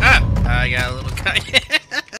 Ah! I got a little guy.